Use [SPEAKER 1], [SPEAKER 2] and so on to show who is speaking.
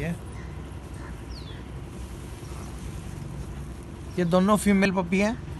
[SPEAKER 1] है। ये दोनों फीमेल पपी हैं।